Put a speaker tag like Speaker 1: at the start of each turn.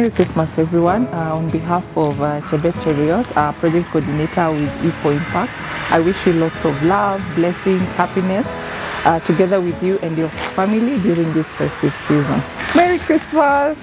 Speaker 1: Merry Christmas, everyone. Uh, on behalf of uh, Chebet Cheruiyot, our project coordinator with E4Impact, I wish you lots of love, blessings, happiness uh, together with you and your family during this festive season. Merry Christmas!